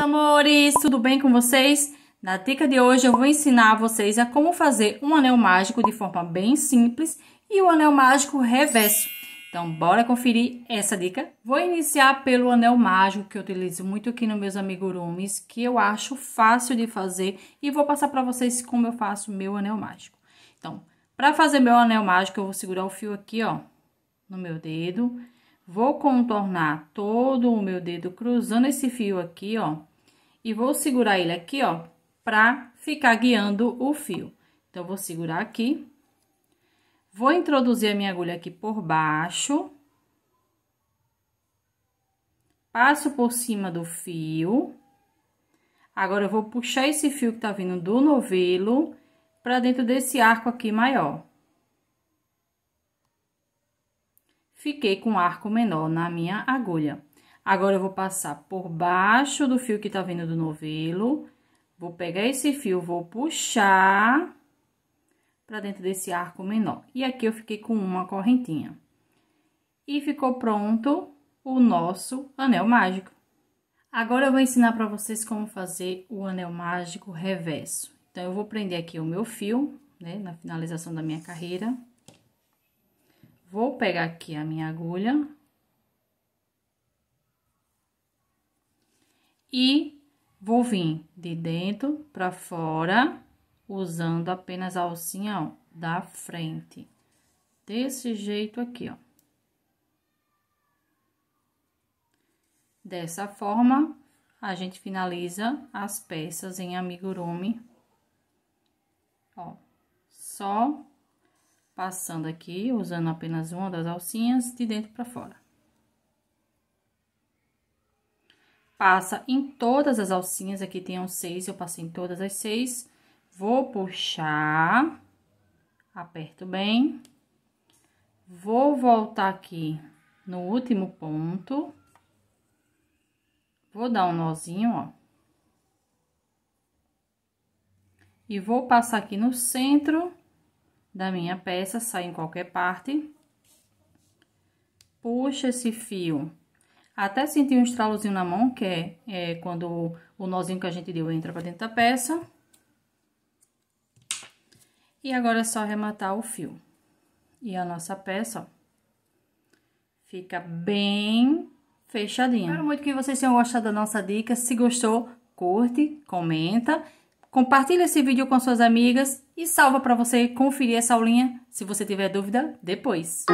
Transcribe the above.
amores, tudo bem com vocês? Na dica de hoje eu vou ensinar vocês a como fazer um anel mágico de forma bem simples e o anel mágico reverso. Então, bora conferir essa dica. Vou iniciar pelo anel mágico que eu utilizo muito aqui nos meus amigurumis, que eu acho fácil de fazer e vou passar para vocês como eu faço meu anel mágico. Então, para fazer meu anel mágico, eu vou segurar o fio aqui, ó, no meu dedo. Vou contornar todo o meu dedo cruzando esse fio aqui, ó, e vou segurar ele aqui, ó, para ficar guiando o fio. Então, vou segurar aqui. Vou introduzir a minha agulha aqui por baixo. Passo por cima do fio. Agora, eu vou puxar esse fio que tá vindo do novelo para dentro desse arco aqui maior. Fiquei com arco menor na minha agulha. Agora, eu vou passar por baixo do fio que tá vindo do novelo Vou pegar esse fio, vou puxar para dentro desse arco menor. E aqui eu fiquei com uma correntinha. E ficou pronto o nosso anel mágico. Agora eu vou ensinar para vocês como fazer o anel mágico reverso. Então, eu vou prender aqui o meu fio, né, na finalização da minha carreira. Vou pegar aqui a minha agulha. E Vou vir de dentro para fora, usando apenas a alcinha, ó, da frente. Desse jeito aqui, ó. Dessa forma, a gente finaliza as peças em amigurumi. Ó, só passando aqui, usando apenas uma das alcinhas de dentro para fora. Passa em todas as alcinhas, aqui tem seis, eu passei em todas as seis. Vou puxar, aperto bem. Vou voltar aqui no último ponto. Vou dar um nozinho, ó. E vou passar aqui no centro da minha peça, sai em qualquer parte. Puxa esse fio até sentir um estralozinho na mão, que é, é quando o, nozinho que a gente deu entra pra dentro da peça. E agora é só arrematar o fio. E a nossa peça, ó, fica bem fechadinha. Espero muito que vocês tenham gostado da nossa dica. Se gostou, curte, comenta, compartilha esse vídeo com suas amigas e salva para você conferir essa aulinha, se você tiver dúvida, depois.